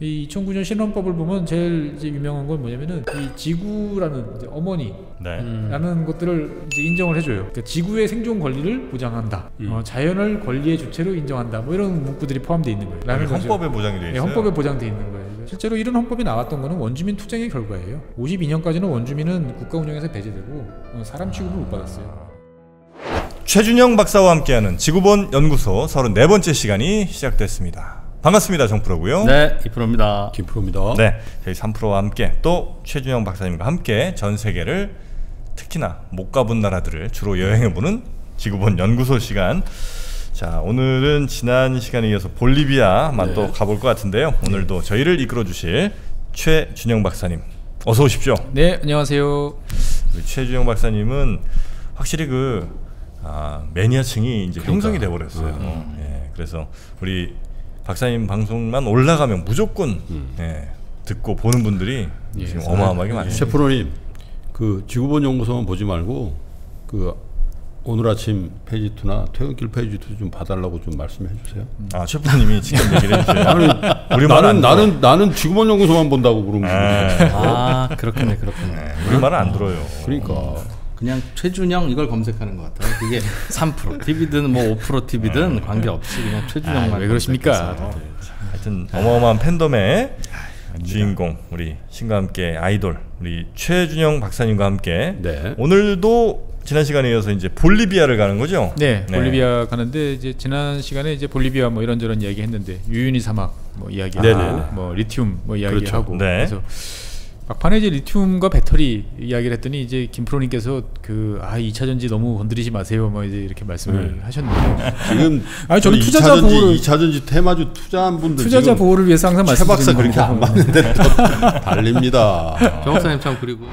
이 2009년 신헌법을 보면 제일 이제 유명한 건 뭐냐면은 이 지구라는 이제 어머니 네. 라는 것들을 이제 인정을 해줘요. 그러니까 지구의 생존 권리를 보장한다. 음. 어, 자연을 권리의 주체로 인정한다. 뭐 이런 문구들이 포함되어 있는 거예요. 라는 거죠. 헌법에 보장이 되어 네, 있어요. 헌법에 보장돼 있는 거예요. 실제로 이런 헌법이 나왔던 거는 원주민 투쟁의 결과예요. 52년까지는 원주민은 국가 운영에서 배제되고 어, 사람 취급을 못 받았어요. 최준영 박사와 함께하는 지구본 연구소 34번째 시간이 시작됐습니다. 반갑습니다. 정프로고요. 네, 이프로입니다. 김프로입니다. 네, 저희 3프로와 함께 또 최준영 박사님과 함께 전 세계를 특히나 못 가본 나라들을 주로 여행해보는 지구본 연구소 시간. 자, 오늘은 지난 시간에 이어서 볼리비아만 네. 또 가볼 것 같은데요. 오늘도 저희를 이끌어 주실 최준영 박사님, 어서 오십시오. 네, 안녕하세요. 최준영 박사님은 확실히 그 아, 매니아층이 이제 그러니까. 형성이 돼 버렸어요. 예, 그래서 우리 박사님 방송만 올라가면 무조건 음. 예, 듣고 보는 분들이 예, 지금 어마어마하게 많아요. 셰프로님 그 지구본 연구소만 보지 말고 그 오늘 아침 페이지 2나 퇴근길 페이지 2 좀 봐달라고 좀 말씀해 주세요. 아 셰프님이 직접 얘기를 해주세요. 우리 말은 나는 나는 나는 지구본 연구소만 본다고 그런 거예요. 예, 아, 그렇겠네, 그렇겠네. 예, 우리 말은 안 들어요. 그러니까 그냥 최준영 이걸 검색하는 것 같아요. 그게 3% TV든 뭐 5% TV든 관계없이 그냥 최준영만. 아, 왜 그러십니까? 검색해서. 하여튼 어마어마한 팬덤의 주인공 우리 신과 함께 아이돌 우리 최준영 박사님과 함께 네. 오늘도 지난 시간에 이어서 이제 볼리비아를 가는 거죠? 네, 볼리비아 가는데 이제 지난 시간에 이제 볼리비아 뭐 이런저런 이야기 했는데 유유니 사막 뭐 이야기하고 네네네. 뭐 리튬 뭐 그렇죠. 이야기하고 네. 그래서 막판에 이제 리튬과 배터리 이야기를 했더니 이제 김프로님께서 그아 2차 전지 너무 건드리지 마세요 뭐 이제 이렇게 말씀을 네. 하셨는데 지금 아니, 저는 그 투자자 2차 전지, 보호를- 2차 전지 테마주 투자한 분들 투자자 보호를 위해서 항상 최 박사 말씀드리는 그렇게 안. 맞는데 또 달립니다. 정 박사님 참 그리고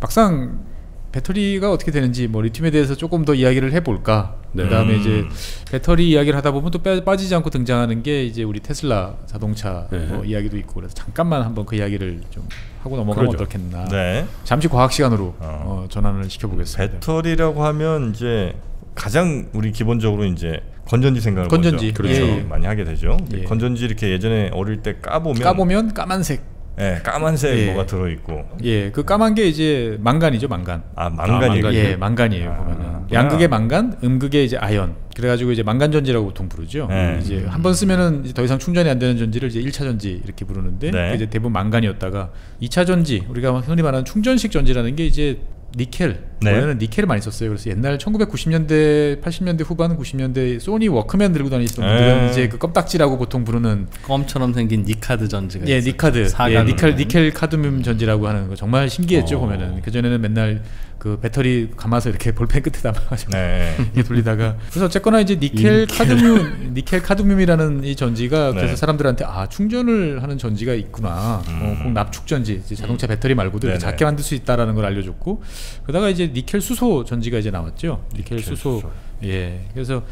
막상 배터리가 어떻게 되는지 뭐 리튬에 대해서 조금 더 이야기를 해볼까. 네. 그다음에 음. 이제 배터리 이야기를 하다 보면 또 빼- 빠지지 않고 등장하는 게 이제 우리 테슬라 자동차 네. 뭐 이야기도 있고 그래서 잠깐만 한번 그 이야기를 좀 하고 넘어가면 그러죠. 어떻겠나. 네. 잠시 과학 시간으로 어. 어, 전환을 시켜보겠습니다. 배터리라고 하면 이제 가장 우리 기본적으로 이제 건전지 생각을 건전지. 먼저 그렇죠. 예. 많이 하게 되죠. 예. 건전지 이렇게 예전에 어릴 때 까보면 까보면 까만색. 예, 까만색 예. 뭐가 들어 있고 예, 그 까만 게 이제 망간이죠, 망간. 아 망간이 망간이요? 예, 망간이에요. 아, 보면은. 양극의 망간, 음극의 이제 아연. 그래가지고 이제 망간 전지라고 보통 부르죠. 네. 이제 한 번 쓰면은 이제 더 이상 충전이 안 되는 전지를 이제 1차 전지 이렇게 부르는데 네. 이제 대부분 망간이었다가 2차 전지 우리가 흔히 말하는 충전식 전지라는 게 이제 니켈 네. 원래는 니켈을 많이 썼어요. 그래서 옛날 1990년대, 80년대 후반, 90년대 소니 워크맨 들고 다니시던 분들은 네. 이제 그 껍딱지라고 보통 부르는 껌처럼 생긴 니카드 전지가 예, 있어요. 니카드, 예, 니켈 니켈 카드뮴 전지라고 하는 거 정말 신기했죠 어. 보면은 그 전에는 맨날 그 배터리 감아서 이렇게 볼펜 끝에 담아가지고 네. 이게 돌리다가 그래서 어쨌거나 이제 니켈 카드뮴 니켈 카드뮴이라는 이 전지가 네. 그래서 사람들한테 아 충전을 하는 전지가 있구나 어, 꼭 납축 전지 자동차 배터리 말고도 이렇게 음. 작게 만들 수 있다라는 걸 알려줬고 그러다가 이제 니켈 수소 전지가 이제 나왔죠 니켈, 니켈 수소 수소. 예 그래서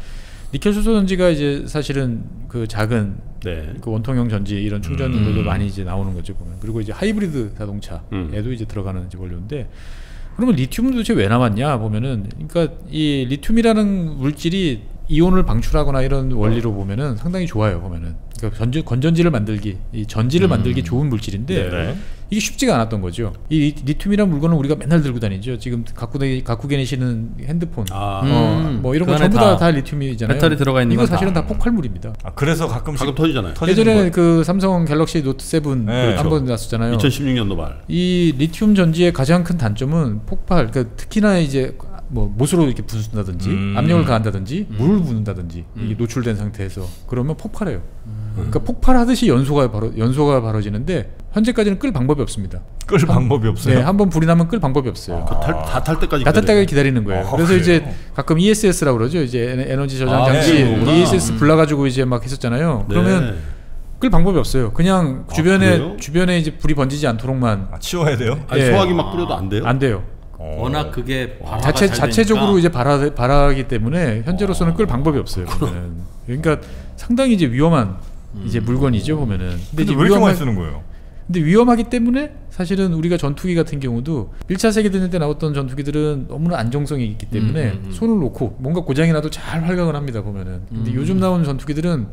니켈 수소 전지가 이제 사실은 그 작은 네. 그 원통형 전지 이런 충전들도 음. 많이 이제 나오는 거죠 보면 그리고 이제 하이브리드 자동차에도 음. 이제 들어가는 이제 원료인데 그러면 리튬은 도대체 왜 남았냐 보면은 그러니까 이 리튬이라는 물질이 이온을 방출하거나 이런 원리로 보면은 상당히 좋아요 보면은 그러니까 전지, 건전지를 만들기 이 전지를 만들기 좋은 물질인데 네. 이게 쉽지가 않았던 거죠 이 리- 리튬이라는 물건은 우리가 맨날 들고 다니죠 지금 갖고 다니, 갖고 계시는 핸드폰 아, 어, 음, 뭐 이런 그거 전부 다, 다다 리튬이잖아요 배터리 들어가 있는 이거 건 다. 사실은 다 폭발물입니다 아 그래서 가끔씩 가끔 터지잖아요. 예전에 거예요. 그 삼성 갤럭시 노트 7 네. 한번 났었잖아요. 2016년도 말. 이 리튬 전지의 가장 큰 단점은 폭발. 그러니까 특히나 이제 뭐 못으로 이렇게 부순다든지 음. 압력을 가한다든지 물을 붓는다든지 이게 노출된 상태에서 그러면 폭발해요. 그러니까 폭발하듯이 연소가 바로 연소가 벌어지는데 현재까지는 끌 방법이 없습니다. 끌 방법이 없어요. 네, 한 번 불이 나면 끌 방법이 없어요. 다탈 때까지 다 기다려요. 탔다가 기다리는 거예요. 아, 그래서 그래요? 이제 가끔 ESS라고 그러죠. 이제 에너- 에너지 저장 아, 장치 네. ESS 불나가지고 이제 막 했었잖아요. 네. 그러면 끌 방법이 없어요. 그냥 아, 주변에? 주변에 이제 불이 번지지 않도록만 아, 치워야 돼요? 아니, 예. 소화기 막 뿌려도 안 돼요? 안 돼요. 어. 워낙 그게 발화가 자체 잘 자체적으로 이제 발화 발화하기 때문에 현재로서는 끌 방법이 없어요. 보면은. 그러니까 상당히 이제 위험한 이제 물건이죠 보면은. 근데 이제 왜 이렇게 많이 위험한- 쓰는 거예요? 근데 위험하기 때문에 사실은 우리가 전투기 같은 경우도 1차 세계대전 때 나왔던 전투기들은 너무나 안정성이 있기 때문에 음, 음, 음. 손을 놓고 뭔가 고장이 나도 잘 활강을 합니다 보면은. 근데 음. 요즘 나오는 전투기들은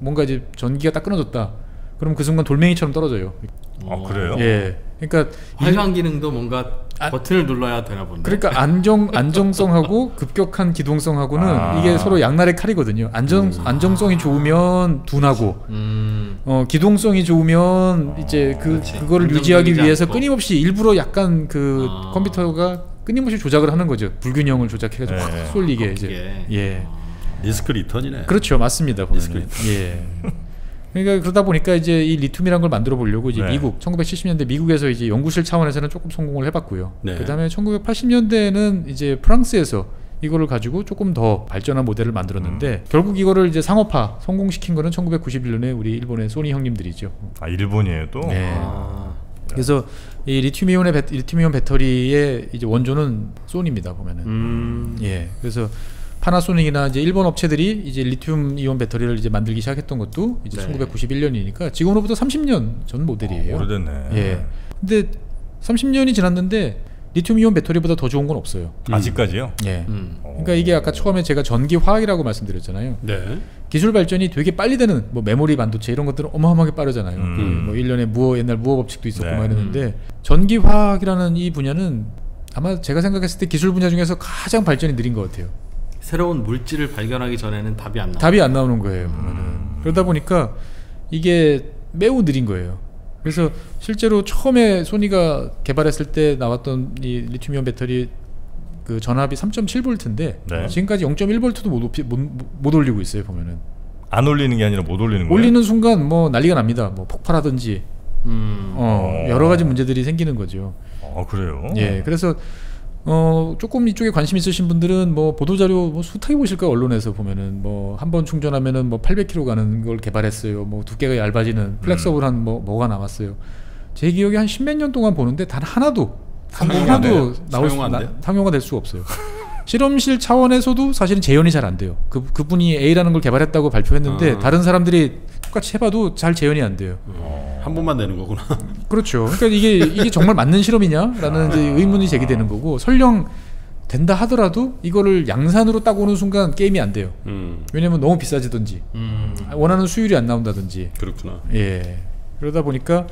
뭔가 이제 전기가 딱 끊어졌다. 그럼 그 순간 돌멩이처럼 떨어져요. 아 그래요? 예. 그러니까 활강 기능도 뭔가 아- 버튼을 눌러야 되나 본데. 그러니까 안정 안정성하고 급격한 기동성하고는 아. 이게 서로 양날의 칼이거든요. 안정 안정성이 좋으면 둔하고 음. 어 기동성이 좋으면 이제 그 그렇지. 그거를 유지하기 위해서 않고. 끊임없이 일부러 약간 그 아. 컴퓨터가 끊임없이 조작을 하는 거죠. 불균형을 조작해가지고 네. 확 쏠리게. 이제 예 리스크 리턴이네. 그렇죠 맞습니다 보면은 예 그러니까 그러다 보니까 이제 이 리튬이란 걸 만들어 보려고 이제 네. 미국 1970년대 미국에서 이제 연구실 차원에서는 조금 성공을 해봤고요. 네. 그다음에 1980년대에는 이제 프랑스에서 이거를 가지고 조금 더 발전한 모델을 만들었는데 결국 이거를 이제 상업화 성공시킨 거는 1991년에 우리 일본의 소니 형님들이죠. 아 일본이에요 또. 네. 아. 그래서 이 리튬이온의 배, 리튬이온 배터리의 이제 원조는 소니입니다 보면은. 음. 예. 그래서 파나소닉이나 이제 일본 업체들이 이제 리튬 이온 배터리를 이제 만들기 시작했던 것도 이제 네. 1991년이니까 지금으로부터 30년 전 모델이에요. 어, 오래됐네. 예. 근데 30년이 지났는데 리튬 이온 배터리보다 더 좋은 건 없어요. 아직까지요? 예. 음. 그러니까 이게 아까 처음에 제가 전기 화학이라고 말씀드렸잖아요. 네. 기술 발전이 되게 빨리 되는 뭐 메모리 반도체 이런 것들은 어마어마하게 빠르잖아요. 음. 그뭐 1년에 무어 옛날 무어 법칙도 있었고 네. 막 이랬는데 전기 화학이라는 이 분야는 아마 제가 생각했을 때 기술 분야 중에서 가장 발전이 느린 것 같아요. 새로운 물질을 발견하기 전에는 답이 안 나. 답이 안 나오는 거예요. 보면은. 그러다 보니까 이게 매우 느린 거예요. 그래서 실제로 처음에 소니가 개발했을 때 나왔던 이 리튬이온 배터리 그 전압이 3.7볼트인데 네. 지금까지 0.1볼트도 못, 높이- 못, 못 올리고 있어요 보면은 안 올리는 게 아니라 못 올리는 거예요? 올리는 순간 뭐 난리가 납니다. 뭐 폭발하든지 음. 어, 어. 여러 가지 문제들이 생기는 거죠. 아 그래요? 예, 그래서 어 조금 이쪽에 관심 있으신 분들은 뭐 보도 자료 뭐 숱하게 보실 거예요 언론에서 보면은 뭐 한 번 충전하면은 뭐 800km 가는 걸 개발했어요. 뭐 두께가 얇아지는 플렉서블한 뭐 뭐가 나왔어요. 제 기억에 한 십몇 년 동안 보는데 단 하나도 단 하나도? 나올 수 나-? 상용화 될 수가 없어요. 실험실 차원에서도 사실은 재현이 잘 안 돼요. 그 그분이 A라는 걸 개발했다고 발표했는데 아. 다른 사람들이 똑같이 해봐도 잘 재현이 안 돼요. 한 번만 내는 거구나. 그렇죠. 그러니까 이게 이게 정말 맞는 실험이냐라는 이제 의문이 제기되는 거고 설령 된다 하더라도 이거를 양산으로 딱 오는 순간 게임이 안 돼요. 음. 왜냐면 너무 비싸지든지 음. 원하는 수율이 안 나온다든지 그렇구나. 예 그러다 보니까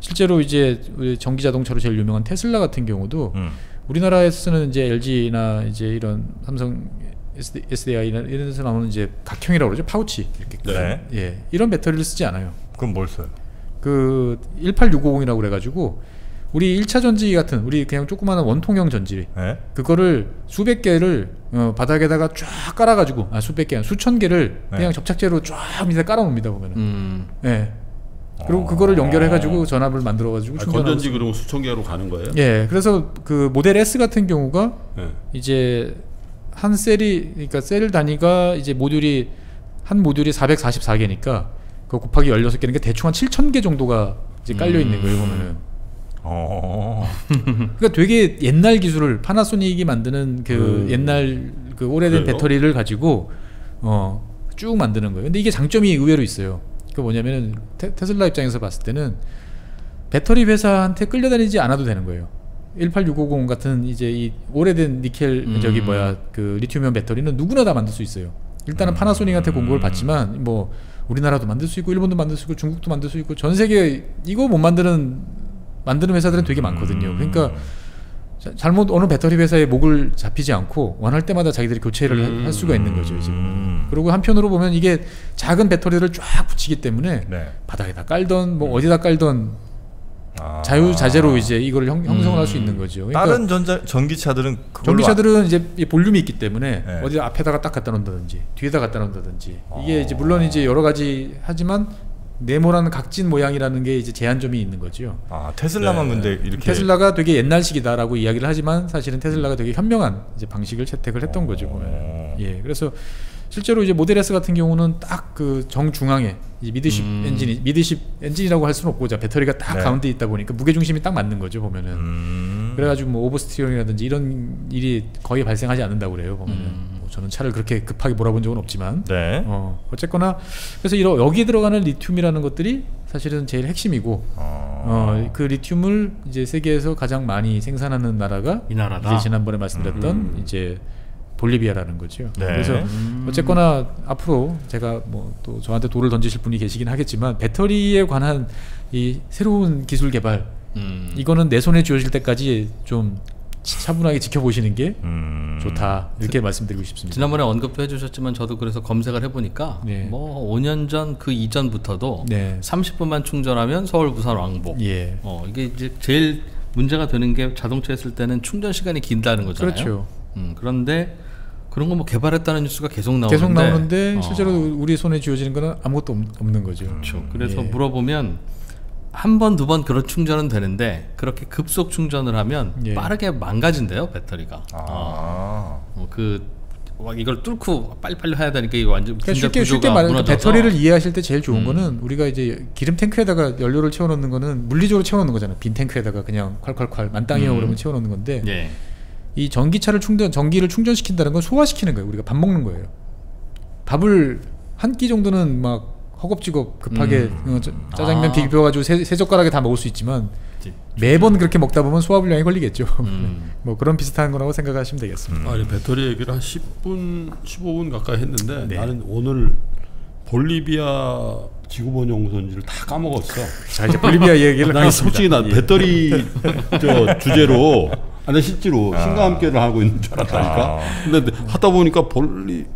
실제로 이제 전기 자동차로 제일 유명한 테슬라 같은 경우도 음. 우리나라에서는 이제 LG나 이제 이런 삼성 SD, SDI나 이런 데서 나오는 이제 각형이라고 그러죠 파우치 이렇게 네. 예 이런 배터리를 쓰지 않아요. 그럼 뭘 써요? 그 18650이라고 그래가지고 우리 1차 전지 같은 우리 그냥 조그마한 원통형 전지 네? 그거를 수백 개를 어, 바닥에다가 쫙 깔아가지고 아 수백 개 수천 개를 네. 그냥 접착제로 쫙 밑에 깔아놓습니다 보면은 음. 예 그리고 그거를 연결해가지고 전압을 만들어가지고 아, 건전지 그러면 수천 개로 가는 거예요? 예 그래서 그 모델 S 같은 경우가 예. 이제 한 셀이 그러니까 셀 단위가 이제 모듈이 한 모듈이 444개니까 그 곱하기 16개니까 대충 한 7,000개 정도가 이제 깔려 있는 거예요 보면은 어. 그러니까 되게 옛날 기술을 파나소닉이 만드는 그 음. 옛날 그 오래된 그래요? 배터리를 가지고 어 쭉 만드는 거예요. 근데 이게 장점이 의외로 있어요. 그 뭐냐면은 테, 테슬라 입장에서 봤을 때는 배터리 회사한테 끌려다니지 않아도 되는 거예요. 18650 같은 이제 이 오래된 니켈 음. 저기 뭐야 그 리튬이온 배터리는 누구나 다 만들 수 있어요. 일단은 파나소닉한테 공급을 받지만 뭐 우리나라도 만들 수 있고 일본도 만들 수 있고 중국도 만들 수 있고 전 세계 이거 못 만드는 만드는 회사들은 되게 많거든요. 그러니까 자- 잘못 어느 배터리 회사에 목을 잡히지 않고 원할 때마다 자기들이 교체를 하- 할 수가 있는 거죠 지금. 음. 그리고 한편으로 보면 이게 작은 배터리를 쫙 붙이기 때문에 네. 바닥에다 깔던 뭐 어디다 깔던 아. 자유자재로 이제 이걸 형, 형성을 할수 있는 거죠. 그러니까 다른 전자 전기차들은 전기차들은 이제 이 볼륨이 있기 때문에 네. 어디 앞에다가 딱 갖다 놓는다든지 뒤에다 갖다 놓는다든지 이게 어. 이제 물론 이제 여러 가지 하지만 네모라는 각진 모양이라는 게 이제 제한점이 있는 거죠. 아 테슬라만 네. 근데 이렇게 테슬라가 되게 옛날식이다라고 이야기를 하지만 사실은 테슬라가 되게 현명한 이제 방식을 채택을 했던 거죠 보면. 어. 예, 그래서 실제로 이제 모델 S 같은 경우는 딱 그 정중앙에 이 midship 음. 엔진이 midship 엔진이라고 할 수는 없고 자 배터리가 딱 네. 가운데 있다 보니까 무게 중심이 딱 맞는 거죠 보면은. 음. 그래가지고 뭐 oversteering이라든지 이런 일이 거의 발생하지 않는다고 그래요 보면은. 음. 뭐 저는 차를 그렇게 급하게 몰아본 적은 없지만. 네. 어 어쨌거나 그래서 이러, 여기에 들어가는 리튬이라는 것들이 사실은 제일 핵심이고 어. 어, 그 리튬을 이제 세계에서 가장 많이 생산하는 나라가 이 나라다. 이제 지난번에 말씀드렸던 음. 이제 볼리비아라는 거죠. 네. 그래서 어쨌거나 앞으로 제가 뭐 또 저한테 돌을 던지실 분이 계시긴 하겠지만 배터리에 관한 이 새로운 기술 개발 음. 이거는 내 손에 쥐어질 때까지 좀 차분하게 지켜보시는 게 음. 좋다 이렇게 말씀드리고 싶습니다. 지난번에 언급도 해주셨지만 저도 그래서 검색을 해보니까 네. 뭐 5년 전 그 이전부터도 네. 30분만 충전하면 서울 부산 왕복. 예. 어 이게 이제 제일 문제가 되는 게 자동차에 쓸 때는 충전 시간이 긴다는 거잖아요. 그렇죠. 음, 그런데 그런 거 뭐 개발했다는 뉴스가 계속 나오는데 계속 나오는데 어, 실제로 우리 손에 쥐어지는 거는 아무것도 없- 없는 거죠. 그렇죠. 그래서 예. 물어보면 한 번 두 번 그런 충전은 되는데 그렇게 급속 충전을 하면 예. 빠르게 망가진대요 배터리가. 아. 어, 그막 이걸 뚫고 빨리빨리 해야 되니까 이게 완전 그러니까 쉽게 쉽게 구조가 말하면 무너져서 배터리를 이해하실 때 제일 좋은 음. 거는 우리가 이제 기름 탱크에다가 연료를 채워놓는 거는 물리적으로 채워놓는 거잖아요. 빈 탱크에다가 그냥 콸콸콸 만땅이요 음. 그러면 채워놓는 건데 예. 이 전기차를 충전 전기를 충전시킨다는 건 소화시키는 거예요. 우리가 밥 먹는 거예요. 밥을 한 끼 정도는 막 허겁지겁 급하게 음. 어, 짜- 짜장면 아. 비벼 가지고 세, 세 젓가락에 다 먹을 수 있지만 매번 그렇게 먹다 보면 소화불량이 걸리겠죠. 음. 뭐 그런 비슷한 거라고 생각하시면 되겠습니다. 아니 배터리 얘기를 한 10분, 15분 가까이 했는데 네. 나는 오늘 볼리비아 지구본 연구소인지를 다 까먹었어. 자 이제 볼리비아 얘기를 난 하겠습니다. 솔직히 난 예. 배터리 저 주제로 아니 실제로 신과 함께를 하고 있는 줄 알았다니까. 아. 근데 하다 보니까 볼리.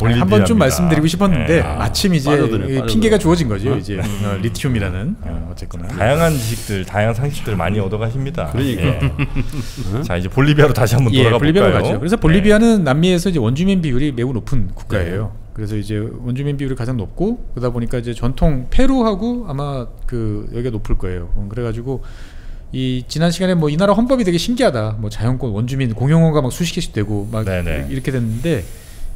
한 번 좀 말씀드리고 싶었는데 네. 마침 이제 빠져드네, 이 빠져들어. 핑계가 주어진 거죠. 이제 어, 리튬이라는 어, 어쨌거나 다양한 지식들, 다양한 상식들 많이 얻어가십니다. 그러니까. 예. 자 이제 볼리비아로 다시 한번 예, 돌아가 볼리비아로 볼까요? 가죠. 그래서 네. 볼리비아는 남미에서 이제 원주민 비율이 매우 높은 국가예요. 그래서 이제 원주민 비율이 가장 높고 그러다 보니까 이제 전통 페루하고 아마 그 여기가 높을 거예요. 음, 그래가지고 이 지난 시간에 뭐 이 나라 헌법이 되게 신기하다. 뭐 자연권 원주민 공용어가 막 수십 개씩 되고 막 네네. 이렇게 됐는데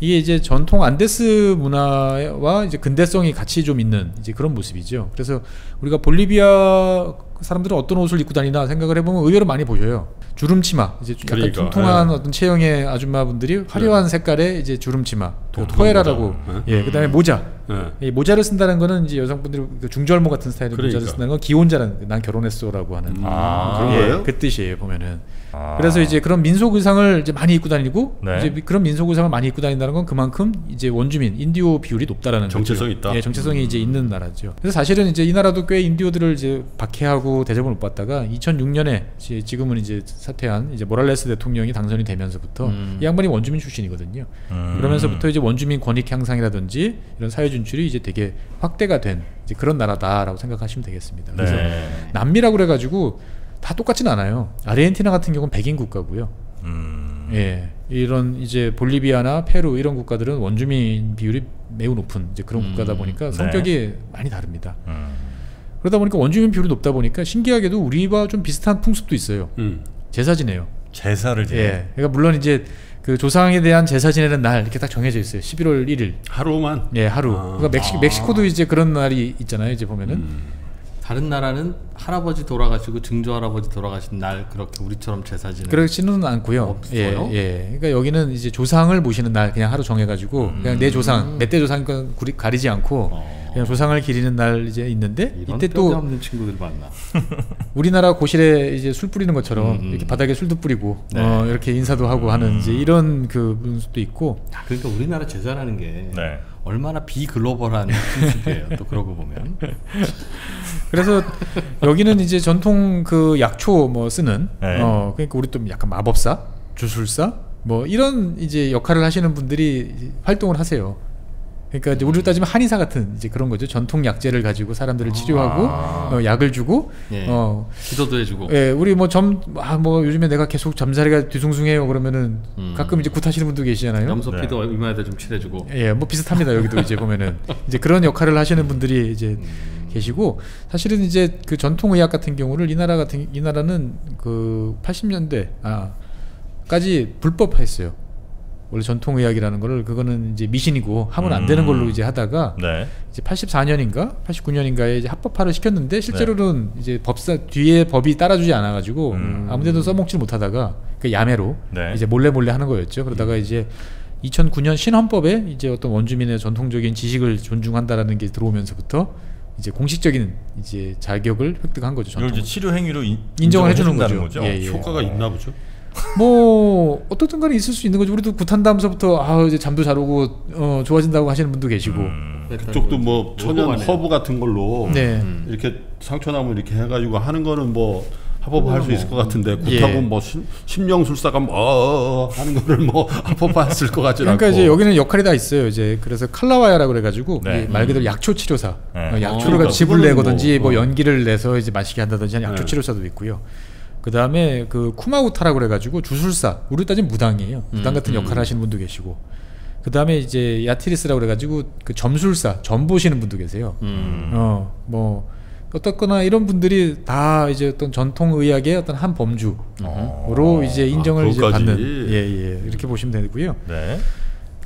이게 이제 전통 안데스 문화와 이제 근대성이 같이 좀 있는 이제 그런 모습이죠. 그래서 우리가 볼리비아 사람들은 어떤 옷을 입고 다니나 생각을 해보면 의외로 많이 보여요. 주름 치마, 이제 약간 그러니까, 통통한 예. 어떤 체형의 아줌마분들이 화려한 색깔의 이제 주름 치마, 또또 pollera라고, 모자, 예, 그다음에 모자. 예. 이 모자를 쓴다는 거는 이제 여성분들이 그 중절모 같은 스타일의 모자를 그러니까. 쓴다는 건 기혼자라는 난 결혼했어라고 하는 아, 그런 예, 거예요? 그 뜻이에요 보면은. 아. 그래서 이제 그런 민속 의상을 이제 많이 입고 다니고 네. 이제 미- 그런 민속 의상을 많이 입고 다닌다는 건 그만큼 이제 원주민 인디오 비율이 높다라는 정체성이 거죠. 있다? 예, 정체성이 이제 있는 나라죠. 그래서 사실은 이제 이 나라도 꽤 인디오들을 이제 박해하고 대접을 못 받다가 2006년에 이제 지금은 이제 사퇴한 이제 모랄레스 대통령이 당선이 되면서부터 음. 이 양반이 원주민 출신이거든요. 음. 그러면서부터 이제 원주민 권익 향상이라든지 이런 사회 진출이 이제 되게 확대가 된 그런 나라다라고 생각하시면 되겠습니다. 그래서 네. 남미라고 그래가지고 다 똑같진 않아요. 아르헨티나 같은 경우는 백인 국가고요. 음. 예, 이런 이제 볼리비아나 페루 이런 국가들은 원주민 비율이 매우 높은 이제 그런 음, 국가다 보니까 네. 성격이 많이 다릅니다. 음. 그러다 보니까 원주민 비율이 높다 보니까 신기하게도 우리와 좀 비슷한 풍습도 있어요. 음. 제사 지내요. 제사를 지내. 예, 그러니까 물론 이제 그 조상에 대한 제사 지내는 날 이렇게 딱 정해져 있어요. 11월 1일. 하루만 예, 하루. 아. 그러니까 멕시, 멕시코도 이제 그런 날이 있잖아요. 이제 보면은. 음. 다른 나라는 할아버지 돌아가시고 증조 할아버지 돌아가신 날 그렇게 우리처럼 제사 지내는 그렇지는 않고요. 없어요? 예, 예. 그러니까 여기는 이제 조상을 모시는 날 그냥 하루 정해가지고 그냥 내 조상, 몇 대 조상과 구리- 가리지 않고 어. 그냥 조상을 기리는 날 이제 있는데 이런 이때 또 없는 친구들 만나. 우리나라 고실에 이제 술 뿌리는 것처럼 음, 음. 이렇게 바닥에 술도 뿌리고 네. 어, 이렇게 인사도 하고 하는 이제 이런 그 문수도 있고 야, 그러니까 우리나라 제사라는 게 네. 얼마나 비글로벌한 풍습이에요. 또 그러고 보면. 그래서 여기는 이제 전통 그 약초 뭐 쓰는 네. 어 그러니까 우리 좀 약간 마법사, 주술사 뭐 이런 이제 역할을 하시는 분들이 활동을 하세요. 그러니까 이제 우리로 따지면 한의사 같은 이제 그런 거죠. 전통 약재를 가지고 사람들을 치료하고 아. 어, 약을 주고 예. 어 기도도 해주고. 예, 우리 뭐점아뭐 요즘에 내가 계속 잠자리가 뒤숭숭해요 그러면은 음. 가끔 이제 굿하시는 분도 계시잖아요. 염소피도 이마에다 좀 칠해주고. 예, 뭐 비슷합니다. 여기도 이제 보면은 이제 그런 역할을 하시는 분들이 이제 음. 계시고 사실은 이제 그 전통 의학 같은 경우를 이 나라 같은 이 나라는 그 80년대 아까지 불법화했어요. 원래 전통 의학이라는 거를 그거는 이제 미신이고 하면 안 되는 음. 걸로 이제 하다가 네. 이제 84년인가 89년인가에 이제 합법화를 시켰는데 실제로는 이제 법사 뒤에 법이 따라주지 않아 가지고 음. 아무데도 써먹지 못하다가 그 야매로 네. 이제 몰래 몰래 하는 거였죠. 그러다가 이제 2009년 신헌법에 이제 어떤 원주민의 전통적인 지식을 존중한다라는 게 들어오면서부터 이제 공식적인 이제 자격을 획득한 거죠. 이걸 전통. 이제 치료 행위로 인, 인정을 해주는 해준다는 거죠. 예, 예. 효과가 있나 보죠. 뭐 어떻든 간에 있을 수 있는 거죠. 우리도 굿한 다음서부터 아 이제 잠도 잘 오고 어, 좋아진다고 하시는 분도 계시고. 음. 그쪽도 뭐 천연. 허브 같은 걸로 네. 이렇게 상처나무 이렇게 해가지고 하는 거는 뭐 합법화할 수 있을 것 같은데 굿하고 예. 뭐 심, 심령술사가 뭐 어, 어, 하는 거를 뭐 합법화했을 것 같지 않고 그러니까 이제 여기는 역할이 다 있어요. 이제 그래서 칼라와야라고 그래가지고 네. 이말 그대로 약초 치료사, 네. 어, 약초를 어, 그러니까 즙을 그거는 내거든지 뭐, 뭐, 어. 연기를 내서 이제 마시게 한다든지 하는 약초 네. 치료사도 있고요. 그 다음에 그 쿠마우타라고 그래가지고 주술사, 우리 따지면 무당이에요. 무당 같은 역할을 하시는 분도 계시고. 그 다음에 이제 야티리스라고 그래가지고 그 점술사, 점 보시는 분도 계세요. 음. 어, 뭐 어떻거나 이런 분들이 다 이제 어떤 전통 의학의 어떤 한 범주로 어. 이제 인정을 이제 그것까지. 받는 예, 예. 이렇게 보시면 되고요. 네.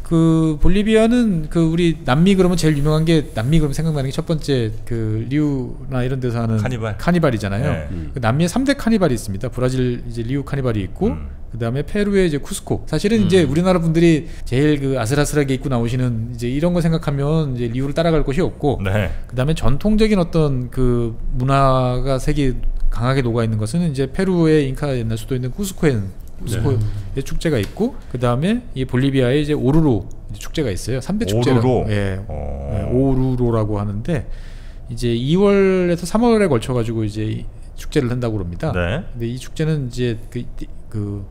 그 볼리비아는 그 우리 남미 그러면 제일 유명한 게 남미 그러면 생각나는 게 첫 번째 그 리우나 이런 데서 하는 카니발. 이잖아요 네. 음. 그 남미에 3대 카니발이 있습니다. 브라질 이제 리우 카니발이 있고 음. 그다음에 페루의 이제 쿠스코. 사실은 이제 우리나라 분들이 제일 그 아슬아슬하게 입고 나오시는 이제 이런 거 생각하면 이제 리우를 따라갈 곳이 없고 네. 그다음에 전통적인 어떤 그 문화가 색이 강하게 녹아 있는 것은 이제 페루의 잉카 옛날 수도 있는 쿠스코에 쿠 스코의 축제가 있고 그 다음에 이 볼리비아에 이제 오루로 이제 축제가 있어요. 삼대 축제라고. 오루로? 예. 어. 예, 오루로라고 하는데 이제 2월에서 3월에 걸쳐 가지고 이제 이 축제를 한다고 그럽니다. 네. 근데 이 축제는 이제 그, 그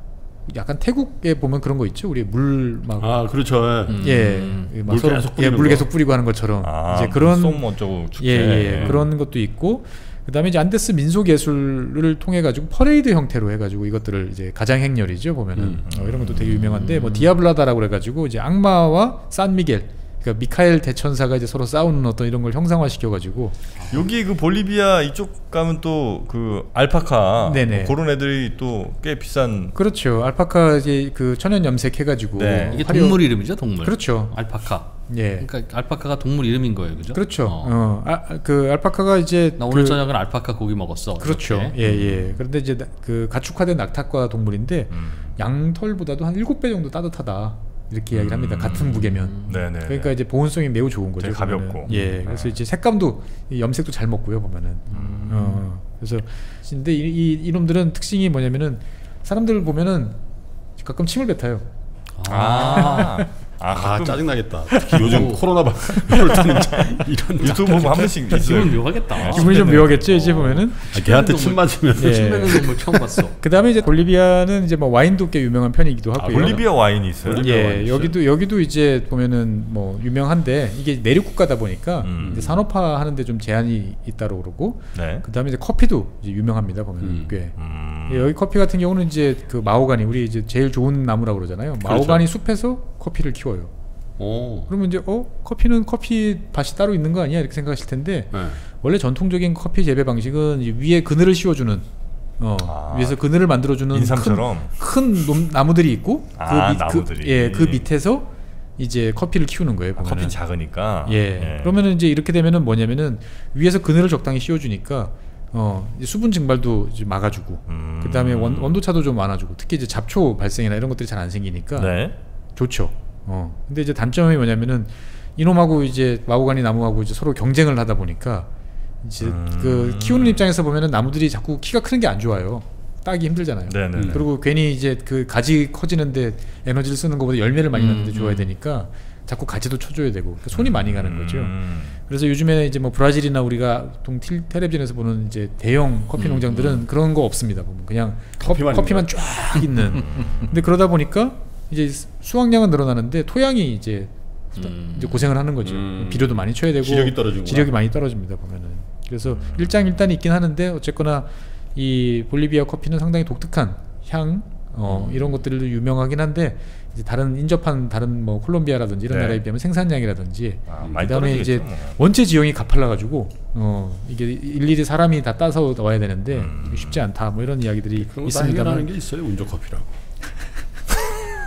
약간 태국에 보면 그런 거 있죠. 우리 물막 아 그렇죠 예. 음. 예, 물막 서로- 계속 예, 물 거. 계속 뿌리고 하는 것처럼 아, 이제 그런 송 어쩌고 축제. 예, 예, 그런 것도 있고 그 다음에 이제 안데스 민속 예술을 통해 가지고 퍼레이드 형태로 해 가지고 이것들을 이제 가장 행렬이죠 보면은 음. 어, 이런 것도 되게 유명한데 뭐 diablada라고 그래 가지고 이제 악마와 산미겔 그러니까 미카엘 대천사가 이제 서로 싸우는 어떤 이런 걸 형상화 시켜 가지고 여기 그 볼리비아 이쪽 가면 또 그 알파카 네네. 뭐 그런 애들이 또 꽤 비싼 그렇죠 알파카 이제 그 천연 염색 해 가지고 네. 이게 화려- 동물 이름이죠, 동물. 그렇죠. 알파카. 예 그러니까 알파카가 동물 이름인 거예요, 그죠? 그렇죠 어. 어. 아, 그 알파카가 이제 나 오늘 그- 저녁은 알파카 고기 먹었어. 그렇죠. 예예 그런데 이제 나- 그 가축화된 낙타과 동물인데 음. 양털보다도 한 7배 정도 따뜻하다 이렇게 이야기를 합니다. 같은 무게면. 네네. 그러니까 이제 보온성이 매우 좋은 거죠. 가볍고. 예. 그래서 이제 색감도 이 염색도 잘 먹고요 보면은. 음. 어. 그래서 근데 이, 이 이놈들은 특징이 뭐냐면은 사람들 보면은 가끔 침을 뱉어요. 아, 아, 아 짜증나겠다 특히 요즘 코로나 바 이럴 때는 이런 유튜브 보면 한 번씩. 기분 묘하겠다. 기분이 좀 묘하겠죠 이제 보면은. 아, 걔한테 침 맞으면 예. 침 뱉는 동물 처음 봤어. 그 다음에 이제 볼리비아는 이제 뭐 와인도 꽤 유명한 편이기도 아, 하고요. 볼리비아 와인이 있어요. 볼리비아 와인 예, 있어요? 여기도 여기도 이제 보면은 뭐 유명한데 이게 내륙 국가다 보니까 음. 이제 산업화 하는데 좀 제한이 있다고 그러고 네. 그다음에 이제 커피도 이제 유명합니다 보면 은 음. 꽤 음. 예, 여기 커피 같은 경우는 이제 그 마오가니 우리 이제 제일 좋은 나무라고 그러잖아요 마오가니 숲에서 커피를 키워요 오. 그러면 이제 어 커피는 커피 밭이 따로 있는 거 아니야 이렇게 생각하실 텐데 네. 원래 전통적인 커피 재배 방식은 이 위에 그늘을 씌워주는 어 아. 위에서 그늘을 만들어주는 인삼처럼. 큰, 큰 놈- 나무들이 있고 아, 밑- 나무들이. 예, 그 밑에서 이제 커피를 키우는 거예요. 아, 보면은. 커피는 작으니까. 예. 그러면은 이제 이렇게 되면은 뭐냐면은 위에서 그늘을 적당히 씌워주니까 어 이제 수분 증발도 이제 막아주고 음. 그다음에 원, 온도차도 좀 많아주고 특히 이제 잡초 발생이나 이런 것들이 잘 안 생기니까 네. 좋죠. 어 근데 이제 단점이 뭐냐면은 이놈하고 이제 마호가니 나무하고 이제 서로 경쟁을 하다 보니까 이제 음. 그 키우는 입장에서 보면은 나무들이 자꾸 키가 크는 게 안 좋아요. 따기 힘들잖아요. 네네. 음. 그리고 괜히 이제 그 가지 커지는데 에너지를 쓰는 것보다 열매를 많이 음, 낳는데 줘야 음. 되니까 자꾸 가지도 쳐줘야 되고 그러니까 손이 많이 가는 거죠. 음. 그래서 요즘에 이제 뭐 브라질이나 우리가 동 틸- 텔레비전에서 보는 이제 대형 커피 농장들은 그런 거 없습니다. 보면 그냥 커피만 커피만, 커피만 쫙 있는. 근데 그러다 보니까 이제 수확량은 늘어나는데 토양이 이제 음. 이제 고생을 하는 거죠. 음. 비료도 많이 쳐야 되고 지력이 떨어지는구나. 지력이 많이 떨어집니다. 보면은 그래서 일장일단이 있긴 하는데 어쨌거나 이 볼리비아 커피는 상당히 독특한 향 어, 이런 것들도 유명하긴 한데 이제 다른 인접한 다른 뭐 콜롬비아라든지 이런 네. 나라에 비하면 생산량이라든지 아, 그다음에 이제 뭐. 원체 지형이 가팔라 가지고 어 이게 일일이 사람이 다 따서 와야 되는데 음. 쉽지 않다 뭐 이런 이야기들이 그런 있습니다만 게 있어요 운조 커피라고.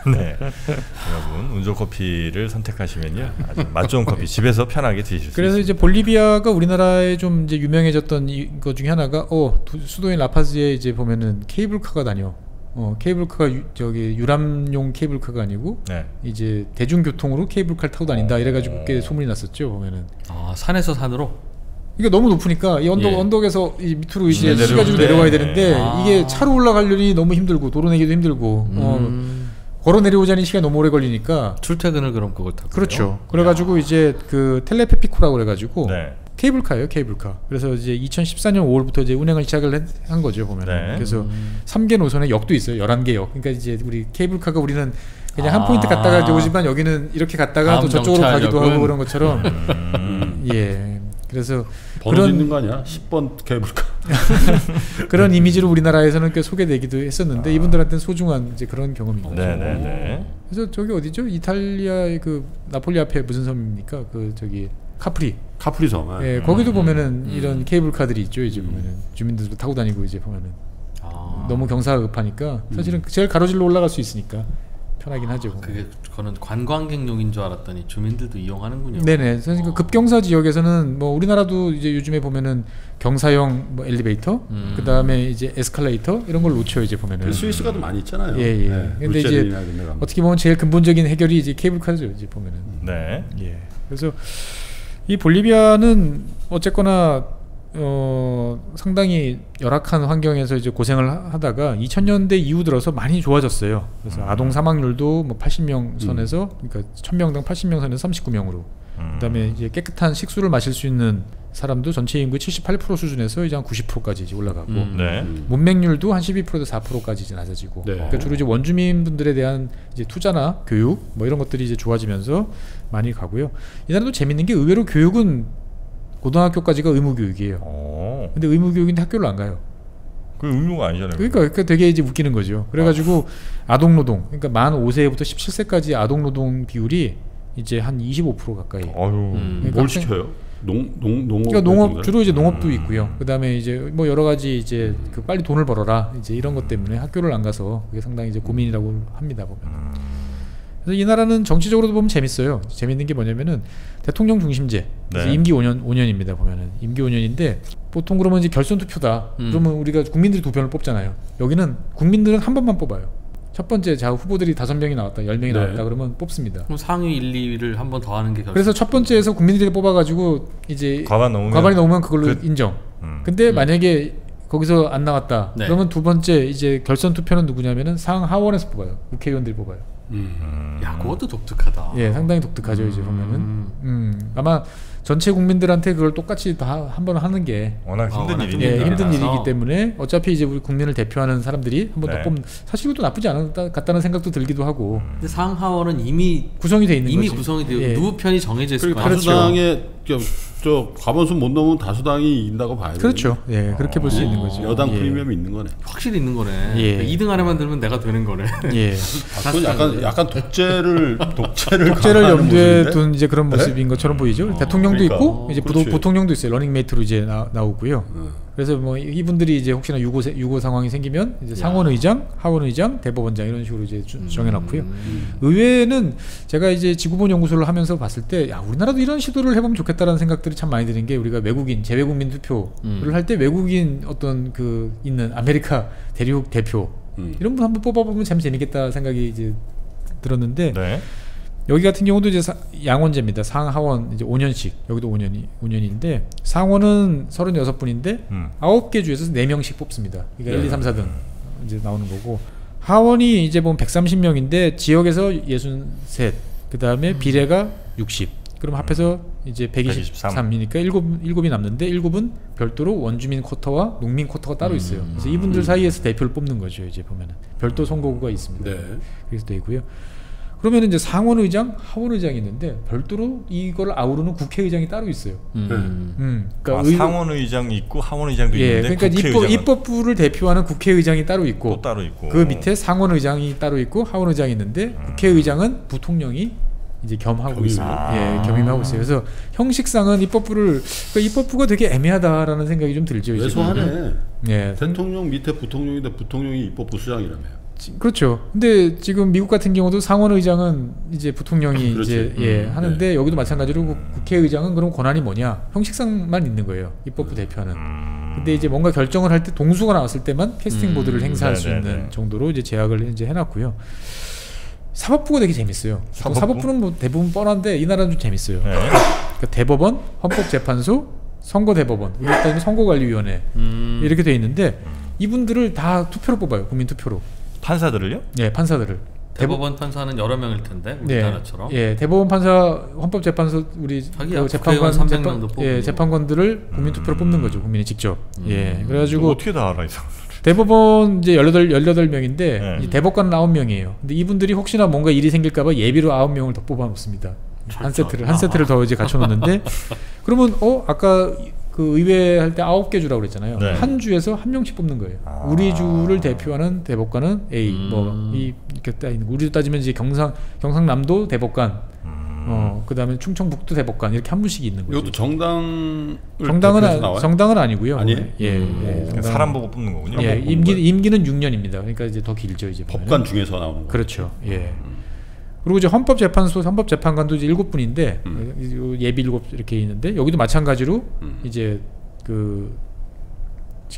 네. 여러분 운조 커피를 선택하시면요 아주 맛 좋은 커피 집에서 편하게 드실 수 그래서 있습니다. 이제 볼리비아가 우리나라에 좀 이제 유명해졌던 이거 중에 하나가 어 두- 수도인 라파즈에 이제 보면은 케이블카가 다녀. 어 케이블카가 유, 저기 유람용 케이블카가 아니고 네. 이제 대중교통으로 케이블카를 타고 다닌다 어. 이래가지고 꽤 소문이 났었죠 보면은 아 산에서 산으로. 이게 너무 높으니까 이 언덕 예. 언덕에서 이 밑으로 이제 시가지로 때. 내려와야 되는데 아. 이게 차로 올라가려니 너무 힘들고 도로 내기도 힘들고 어, 음. 걸어 내려오자니 시간이 너무 오래 걸리니까 출퇴근을 그럼 그걸 타고 그렇죠. 그래가지고 이제 그 텔레페피코라고 그래가지고 네. 케이블카예요, 케이블카. 그래서 이제 2014년 5월부터 이제 운행을 시작을 했- 한 거죠 보면. 네. 은 그래서 3개 노선에 역도 있어요, 11개 역. 그러니까 이제 우리 케이블카가 우리는 그냥 한 아. 포인트 갔다가 이제 오지만 여기는 이렇게 갔다가 또 저쪽으로 가기도 정차역은? 하고 그런 것처럼. 음. 예. 그래서 번호 있는 거 아니야? 10번 케이블카. 그런 이미지로 우리나라에서는 꽤 소개되기도 했었는데 이분들한테는 소중한 이제 그런 경험인 거죠. 네네네. 그래서 저기 어디죠? 이탈리아의 그 나폴리 앞에 무슨 섬입니까? 그 저기 카프리. 카프리섬. 예, 예. 거기도 보면은 이런 케이블카들이 있죠. 이제 보면은 주민들도 타고 다니고 이제 보면은 아. 너무 경사가 급하니까 사실은 제일 가로질러 올라갈 수 있으니까 편하긴 하죠. 보면. 그게 저는 관광객용인 줄 알았더니 주민들도 이용하는군요. 네네. 사실 그 급경사 지역에서는 뭐 우리나라도 이제 요즘에 보면은 경사형 뭐 엘리베이터, 음. 그 다음에 이제 에스컬레이터 이런 걸 놓죠 이제 보면은. 그 스위스가도 많이 있잖아요. 예, 예. 근데 이제. 어떻게 보면 제일 근본적인 해결이 이제 케이블카죠 이제 보면은. 네. 예. 그래서 이 볼리비아는 어쨌거나 어 상당히 열악한 환경에서 이제 고생을 하- 하다가 2000년대 이후 들어서 많이 좋아졌어요. 그래서 아동 사망률도 뭐 80명 선에서 그러니까 1000명당 80명 선에서 39명으로. 음. 그다음에 이제 깨끗한 식수를 마실 수 있는 사람도 전체 인구의 78% 수준에서 이제 한 90%까지 이제 올라가고 음. 네. 음. 문맹률도 한 12%에서 4%까지 이제 낮아지고 네. 그러니까 주로 이제 원주민 분들에 대한 이제 투자나 교육 뭐 이런 것들이 이제 좋아지면서 많이 가고요. 이 나라도 재밌는 게 의외로 교육은 고등학교까지가 의무 교육이에요. 어. 근데 의무 교육인데 학교를 안 가요. 그 의무가 아니잖아요. 그러니까, 그러니까 되게 이제 웃기는 거죠. 그래가지고 아 동 노동, 그러니까 만 5세부터 17세까지 아동 노동 비율이 이제 한 25% 가까이. 어유. 음. 그러니까 뭘 시켜요? 농, 농, 농업. 그러니까 농업 주로 이제 농업도 음. 있고요. 그다음에 이제 뭐 여러 가지 이제 그 빨리 돈을 벌어라 이제 이런 것 때문에 학교를 안 가서 그게 상당히 이제 고민이라고 합니다 보면. 음. 그래서 이 나라는 정치적으로도 보면 재밌어요. 재밌는 게 뭐냐면은 대통령 중심제. 네. 임기 5년 5년입니다 보면은 임기 5년인데 보통 그러면 이제 결선 투표다. 음. 그러면 우리가 국민들이 두 편을 뽑잖아요. 여기는 국민들은 한 번만 뽑아요. 첫 번째 자 후보들이 다섯 명이 나왔다, 열 명이 네. 나왔다 그러면 뽑습니다. 그럼 상위 1, 2위를 한 번 더 하는 게 결승. 그래서 첫 번째에서 국민들이 뽑아가지고 이제 과반 넘으면 과반이 넘으면 그걸로 그- 인정. 음. 근데 만약에 거기서 안 나왔다. 네. 그러면 두 번째 이제 결선 투표는 누구냐면은 상하원에서 뽑아요. 국회의원들이 뽑아요. 음. 음. 야, 그것도 독특하다. 예, 상당히 독특하죠 이제 보면은. 음. 음, 아마 전체 국민들한테 그걸 똑같이 다 한번 하는 게 워낙 아, 힘든 워낙 일이니까. 예. 힘든 일이기 때문에 어차피 이제 우리 국민을 대표하는 사람들이 한번더 네. 뽑는 사실 이것도 나쁘지 않은 것 같다는 생각도 들기도 하고 근데 상하원은 이미 구성이 돼 있는 이미 거지. 구성이 되어 예. 누구 편이 정해져 있을 거야. 그렇죠. 다수당의 저, 저 과반수 못 넘으면 다수당이 이긴다고 봐야 돼. 그렇죠. 예, 그렇게 볼수 있는 거죠. 여당 예. 프리미엄이 있는 거네. 확실히 있는 거네. 예. 2등 안에만 들면 내가 되는 거네. 예. 아, 그건 약간 약간 독재를 독재를 독재를 염두에 모습인데? 둔 이제 그런 모습인 것처럼 보이죠. 대통령 도 그러니까. 있고 이제 부도, 그렇지. 부통령도 있어요. 러닝메이트로 이제 나, 나오고요. 어. 그래서 뭐 이분들이 이제 혹시나 유고 세- 유고 상황이 생기면 이제 상원 의장, 하원 의장, 대법원장 이런 식으로 이제 주- 정해놨고요. 음. 의회는 제가 이제 지구본 연구소를 하면서 봤을 때, 야 우리나라도 이런 시도를 해보면 좋겠다라는 생각들이 참 많이 드는 게 우리가 외국인 재외국민 투표를 음. 할때 외국인 어떤 그 있는 아메리카 대륙 대표 음. 이런 분 한번 뽑아보면 참 재밌겠다 생각이 이제 들었는데 네. 여기 같은 경우도 이제 사- 양원제입니다. 상하원 이제 5년씩 여기도 5년이 5년인데 상원은 36분인데 음. 9개 주에서 4명씩 뽑습니다. 그러니까 네. 1, 2, 3, 4등 이제 나오는 거고 하원이 이제 보면 130명인데 지역에서 63, 그다음에 비례가 60. 그럼 합해서 이제 123 이니까 7, 7이 남는데 7은 별도로 원주민 쿼터와 농민 쿼터가 따로 있어요. 그래서 이분들 사이에서 대표를 뽑는 거죠. 이제 보면은 별도 선거구가 있습니다. 네. 그래서 되고요. 그러면 이제 상원 의장, 하원 의장이 있는데 별도로 이걸 아우르는 국회의장이 따로 있어요. 음. 음, 아, 의- 상원 의장 있고 하원 의장도 예, 있는데 그러니까 입법, 국회의장은 입법 부를 대표하는 국회의장이 따로 있고 또 따로 있고 그 밑에 상원 의장이 따로 있고 하원 의장이 있는데 국회의장은 부통령이 이제 겸하고 겸임. 있습니다. 아. 예, 겸임하고 있어요. 그래서 형식상은 입법부를 그 입법부가 되게 애매하다라는 생각이 좀 들죠. 왜소하네. 예, 대통령 밑에 부통령인데 부통령이 입법부 수장이라며요. 지- 그렇죠. 근데 지금 미국 같은 경우도 상원 의장은 이제 부통령이 그렇지. 이제 예 음, 하는데 여기도 마찬가지로 국- 국회의장은 그럼 권한이 뭐냐? 형식상만 있는 거예요. 입법부 대표는. 음. 근데 이제 뭔가 결정을 할 때 동수가 나왔을 때만 캐스팅 음, 보드를 행사할 수 네네네. 있는 정도로 이제 제약을 이제 해놨고요. 사법부가 되게 재밌어요. 사법부? 사법부? 는뭐 대부분 뻔한데 이 나라는 좀 재밌어요. 네. 그러니까 대법원, 헌법재판소, 선거대법원, 우리 따지면 선거관리위원회 음. 이렇게 돼 있는데 이분들을 다 투표로 뽑아요. 국민 투표로. 판사들을요? 예, 판사들을. 대법원 판사는 여러 명일 텐데 네, 우리나라처럼. 예, 대법원 판사, 헌법재판소 우리 그 재판관, 재판, 300 명도 뽑는 예. 재판관들을 국민 투표로 뽑는 거죠. 국민이 직접. 예, 이거 그래가지고 어떻게 다 알아 이상. 대법원 이제 18, 18명인데 네. 대법관은 9명이에요. 근데 이분들이 혹시나 뭔가 일이 생길까봐 예비로 9명을 더 뽑아 놓습니다. 한 세트를 한 세트를 더 이제 갖춰 놓는데 그러면 어 아까 그 의회 할 때 아홉 개 주라고 그랬잖아요. 네. 한 주에서 한 명씩 뽑는 거예요. 아. 우리 주를 대표하는 대법관은 A 음. 뭐이 이렇게 따 있는 거. 우리도 따지면 이제 경상 경상남도 대법관 음. 어 그다음에 충청북도 대법관 이렇게 한 분씩 있는 거죠. 이것도 정당을 정당은 아, 나와요? 정당은 아니고요. 아니에요? 예, 음. 예, 정당은- 사람 보고 뽑는 거군요. 예, 뽑는 임기 거예요? 임기는 6년입니다. 그러니까 이제 더 길죠 이제 보면은. 법관 중에서 나오는 거. 그렇죠. 예. 그리고 이제 헌법재판소 헌법재판관도 이제 일곱 분인데 음. 예비 일곱 이렇게 있는데 여기도 마찬가지로 음. 이제 그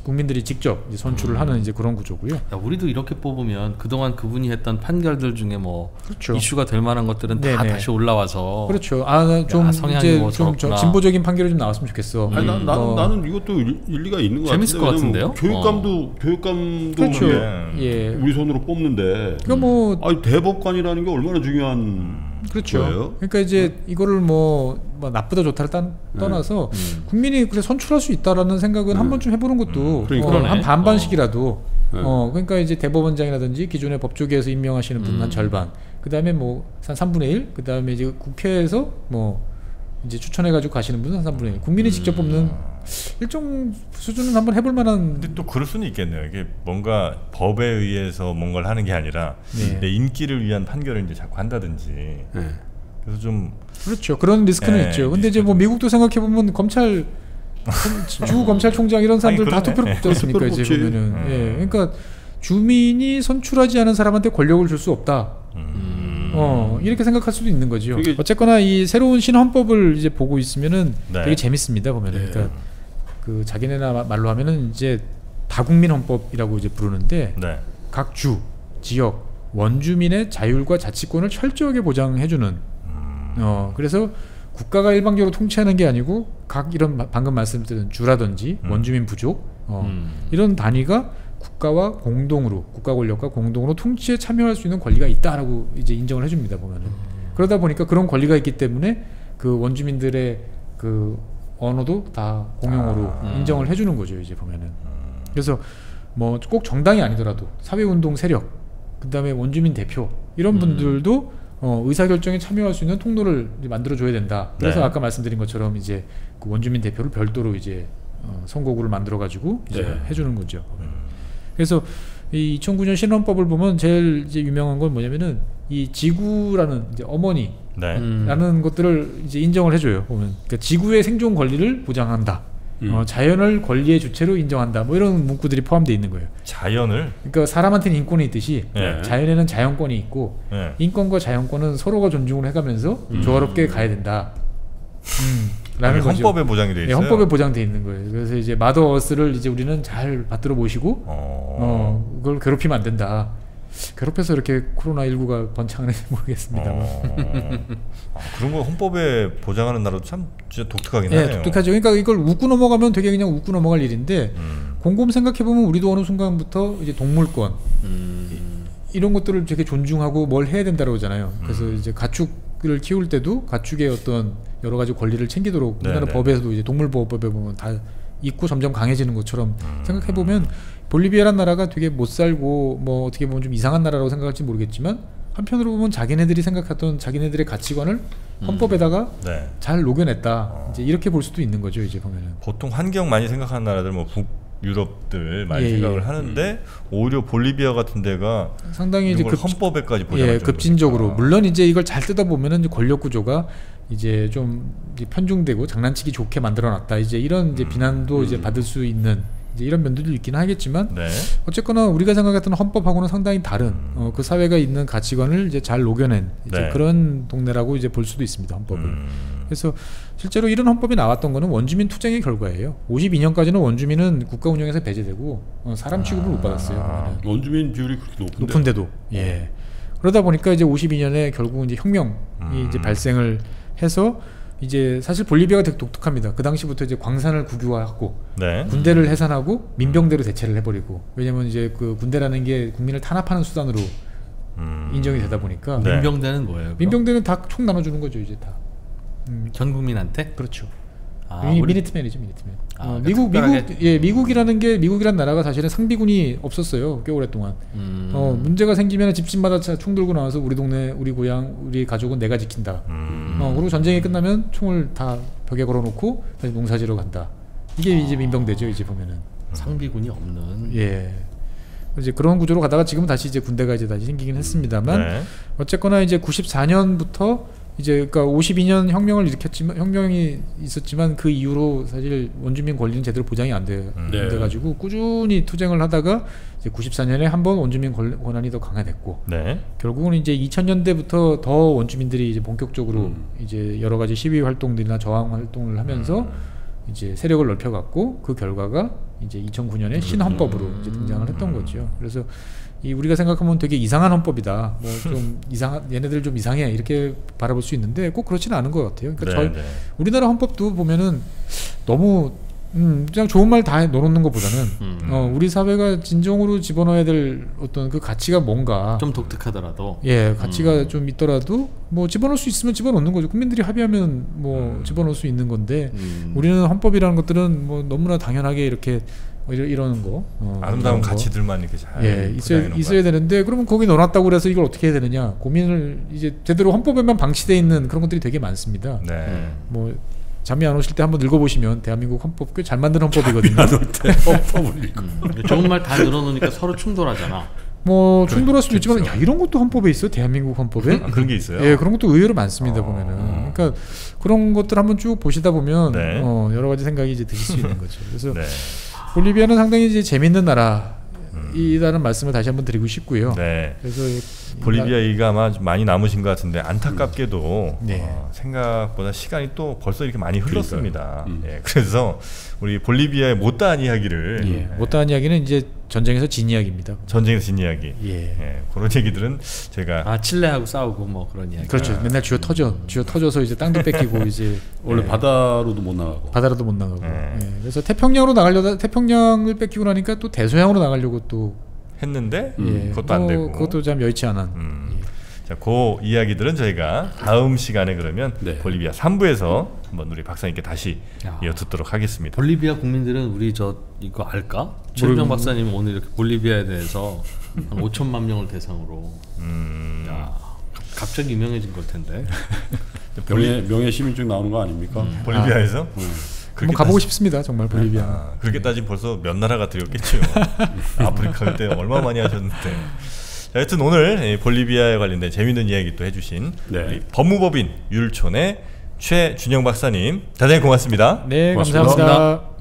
국민들이 직접 이제 선출을 음. 하는 이제 그런 구조고요. 야, 우리도 이렇게 뽑으면 그동안 그분이 했던 판결들 중에 뭐 그렇죠. 이슈가 될 만한 것들은 다 네네. 다시 올라와서 그렇죠. 아좀 이제 뭐 좀 진보적인 판결이 좀 나왔으면 좋겠어. 아니 나, 음, 나는 뭐, 나는 이것도 일- 일리가 있는 것 재밌을 같은데. 것 왜냐면 같은데요? 교육감도 교육감도 그렇죠. 이게 예. 우리 손으로 뽑는데. 그러니까 뭐 아니 대법관이라는 게 얼마나 중요한 그렇죠. 거예요? 그러니까 이제 이거를 뭐, 뭐 나쁘다 좋다를 딴, 떠나서 음. 국민이 그래 선출할 수 있다라는 생각은 한 번쯤 해보는 것도 그러니까. 어. 한 반반씩이라도 네. 어 그러니까 이제 대법원장이라든지 기존의 법조계에서 임명하시는 분한 음. 절반 그 다음에 뭐 한 3분의 1, 그 다음에 이제 국회에서 뭐 이제 추천해가지고 가시는 분은 한 3분의 1. 국민이 직접 뽑는 일정 수준은 한번 해볼 만한 근데 또 그럴 수는 있겠네요. 이게 뭔가 법에 의해서 뭔가를 하는 게 아니라 네. 내 인기를 위한 판결을 이제 자꾸 한다든지. 네. 그래서 좀 그렇죠. 그런 리스크는 네, 있죠. 근데 이제 뭐 미국도 생각해 보면 검찰 검- 주 검찰총장 이런 사람들 아니, 다. 투표로 뽑지 않습니까? 투표로 이제. 보면은 음. 예, 그러니까 주민이 선출하지 않은 사람한테 권력을 줄 수 없다. 음. 어 이렇게 생각할 수도 있는 거죠. 어쨌거나 이 새로운 신헌법을 이제 보고 있으면은 네. 되게 재밌습니다 보면은. 그러니까 그 자기네나 마- 말로 하면은 이제 다국민 헌법이라고 이제 부르는데 네. 각 주, 지역, 원주민의 자율과 자치권을 철저하게 보장해주는 음. 어 그래서 국가가 일방적으로 통치하는 게 아니고 각 이런 마- 방금 말씀드린 주라든지 음. 원주민 부족 어, 음. 이런 단위가 국가와 공동으로 국가 권력과 공동으로 통치에 참여할 수 있는 권리가 있다라고 이제 인정을 해줍니다 보면은 그러다 보니까 그런 권리가 있기 때문에 그 원주민들의 그 언어도 다 공용어로 아. 인정을 해주는 거죠 이제 보면은 그래서 뭐 꼭 정당이 아니더라도 사회운동 세력 그다음에 원주민 대표 이런 음. 분들도 어, 의사결정에 참여할 수 있는 통로를 이제 만들어줘야 된다. 그래서 네. 아까 말씀드린 것처럼 이제 그 원주민 대표를 별도로 이제 어, 선거구를 만들어 가지고 이제 네. 해주는 거죠. 그래서 이 2009년 신헌법을 보면 제일 이제 유명한 건 뭐냐면은 이 지구라는 이제 어머니 네. 음. 라는 것들을 이제 인정을 해줘요. 보면 그러니까 지구의 생존 권리를 보장한다. 음. 어, 자연을 권리의 주체로 인정한다. 뭐 이런 문구들이 포함되어 있는 거예요. 자연을 그러니까 사람한테는 인권이 있듯이 네. 자연에는 자연권이 있고 네. 인권과 자연권은 서로가 존중을 해가면서 조화롭게 가야 된다. 음, 라는 거죠. 헌법에 보장이 돼 네, 있어요. 헌법에 보장돼 있는 거예요. 그래서 이제 마더어스를 이제 우리는 잘 받들어 모시고 어. 어, 그걸 괴롭히면 안 된다. 괴롭혀서 이렇게 코로나 19가 번창하는지 모르겠습니다. 어. 아, 그런 거 헌법에 보장하는 나라도 참 진짜 독특하긴 예, 하네요. 독특하죠. 그러니까 이걸 웃고 넘어가면 되게 그냥 웃고 넘어갈 일인데 음. 곰곰 생각해 보면 우리도 어느 순간부터 이제 동물권 음. 이런 것들을 되게 존중하고 뭘 해야 된다고 하잖아요. 그래서 음. 이제 가축을 키울 때도 가축의 어떤 여러 가지 권리를 챙기도록 네, 우리나라 네. 법에서도 이제 동물보호법에 보면 다 있고 점점 강해지는 것처럼 음. 생각해 보면 볼리비아란 나라가 되게 못 살고 뭐 어떻게 보면 좀 이상한 나라라고 생각할지 모르겠지만 한편으로 보면 자기네들이 생각했던 자기네들의 가치관을 헌법에다가 네. 잘 녹여냈다. 어. 이제 이렇게 볼 수도 있는 거죠, 이제 보면은. 보통 환경 많이 생각하는 나라들 뭐 북 유럽들 많이 예, 생각을 예. 하는데 오히려 볼리비아 같은 데가 상당히 이제 급, 헌법에까지 예. 급진적으로 물론 이제 이걸 잘 뜯어 보면은 권력 구조가 이제 좀 이제 편중되고 장난치기 좋게 만들어놨다 이제 이런 이제 비난도 이제 받을 수 있는 이제 이런 면들도 있긴 하겠지만 네. 어쨌거나 우리가 생각했던 헌법하고는 상당히 다른 어, 그 사회가 있는 가치관을 이제 잘 녹여낸 이제 네. 그런 동네라고 이제 볼 수도 있습니다 헌법을. 음. 그래서 실제로 이런 헌법이 나왔던 거는 원주민 투쟁의 결과예요. 52년까지는 원주민은 국가 운영에서 배제되고 어, 사람 취급을 못 받았어요. 그거는. 원주민 비율이 그렇게 높은데. 높은데도 예 그러다 보니까 이제 52년에 결국 이제 혁명이 음. 이제 발생을 해서 이제 사실 볼리비아가 되게 독특합니다. 그 당시부터 이제 광산을 국유화하고 네. 군대를 해산하고 민병대로 대체를 해버리고 왜냐면 이제 그 군대라는 게 국민을 탄압하는 수단으로 음. 인정이 되다 보니까 네. 민병대는 뭐예요? 그럼? 민병대는 다 총 나눠주는 거죠 이제 다. 음, 전 국민한테? 그렇죠. 아, 미, 우리- 미니트맨이죠 미니트맨. 아, 어, 그러니까 미국 특별하게- 미국 예 미국이라는 게 미국이란 나라가 사실은 상비군이 없었어요 꽤 오랫동안. 음. 어 문제가 생기면 집집마다 차- 총 들고 나와서 우리 동네 우리 고향 우리 가족은 내가 지킨다. 음. 어 그리고 전쟁이 끝나면 총을 다 벽에 걸어놓고 다시 농사지러 간다. 이게 이제 민병대죠 이제 보면은. 상비군이 없는. 예. 이제 그런 구조로 가다가 지금 다시 이제 군대가 이제 다시 생기긴 했습니다만 네. 어쨌거나 이제 94년부터 이제 그러니까 52년 혁명을 일으켰지만 혁명이 있었지만 그 이후로 사실 원주민 권리는 제대로 보장이 안 돼, 음. 안 네. 돼가지고 꾸준히 투쟁을 하다가 이제 94년에 한 번 원주민 권- 권한이 더 강화됐고 네. 결국은 이제 2000년대부터 더 원주민들이 이제 본격적으로 음. 이제 여러 가지 시위 활동들이나 저항 활동을 하면서 음. 이제 세력을 넓혀갔고 그 결과가 이제 2009년에 신헌법으로 이제 등장을 했던 거죠. 그래서 이 우리가 생각하면 되게 이상한 헌법이다. 뭐 좀 이상한 얘네들 좀 이상해 이렇게 바라볼 수 있는데 꼭 그렇지는 않은 것 같아요. 그러니까 네, 저희 네. 우리나라 헌법도 보면은 너무 음, 그냥 좋은 말 다 넣어놓는 것보다는 음. 어, 우리 사회가 진정으로 집어넣어야 될 어떤 그 가치가 뭔가 좀 독특하더라도. 예, 가치가 음. 좀 있더라도 뭐 집어넣을 수 있으면 집어넣는 거죠. 국민들이 합의하면 뭐 음. 집어넣을 수 있는 건데 음. 우리는 헌법이라는 것들은 뭐 너무나 당연하게 이렇게 뭐 이러, 이러는 거 어, 아름다운. 가치들만 이렇게 잘 예, 있어야 있어야 것 되는데 그러면 거기 넣어놨다고 그래서 이걸 어떻게 해야 되느냐 고민을 이제 제대로 헌법에만 방치돼 있는 그런 것들이 되게 많습니다. 네. 음. 뭐 잠이 안 오실 때 한번 읽어보시면 대한민국 헌법 꽤 잘 만든 헌법이거든요. 헌법을 읽고. 음. 좋은 말 다 늘어놓으니까 서로 충돌하잖아. 뭐 충돌할 수도 있지만 그렇죠. 야 이런 것도 헌법에 있어 대한민국 헌법에 아, 그런 게 있어요. 예, 그런 것도 의외로 많습니다 어. 보면은. 그러니까 그런 것들 한번 쭉 보시다 보면 네. 어, 여러 가지 생각이 이제 드실 수 있는 거죠. 그래서 네. 볼리비아는 상당히 이제 재밌는 음. 나라 이라는 말씀을 다시 한번 드리고 싶고요. 네. 그래서 이 볼리비아 얘기가 아마 좀 많이 남으신 것 같은데 안타깝게도 네. 어, 생각보다 시간이 또 벌써 이렇게 많이 흘렀습니다. 음. 예, 그래서 우리 볼리비아의 못다한 이야기를 예, 못다한 이야기는 이제 전쟁에서 진 이야기입니다. 전쟁에서 진 이야기 예. 예, 그런 얘기들은 제가 아 칠레하고 싸우고 뭐 그런 이야기. 그렇죠. 맨날 쥐어 터져, 쥐어 터져서 이제 땅도 뺏기고 이제 원래 예, 바다로도 못 나가고. 바다로도 못 나가고. 네. 예. 그래서 태평양으로 나가려다 태평양을 뺏기고 나니까 또 대서양으로 나가려고 또 했는데 예, 그것도 안뭐 되고 그것도 참 여의치 않은. 음. 예. 자, 그 이야기들은 저희가 다음 시간에 그러면 네. 볼리비아 3부에서 한번 우리 박사님께 다시 야. 이어 듣도록 하겠습니다. 볼리비아 국민들은 우리 저 이거 알까? 최병 박사님 오늘 이렇게 볼리비아에 대해서 한 5천만 명을 대상으로 음, 야 갑- 갑자기 유명해진 걸 텐데. 명예 명예 시민증 나오는 거 아닙니까? 볼리비아에서 한번 가보고 싶습니다. 정말 볼리비아. 아, 그렇게 따지면 벌써 몇 나라가 들었겠죠. 아프리카 그때 얼마 많이 하셨는데. 자, 하여튼 오늘 이 볼리비아에 관련된 재미있는 이야기 또 해주신 네. 우리 법무법인 율촌의 최준영 박사님 대단히 고맙습니다. 네, 고맙습니다. 감사합니다.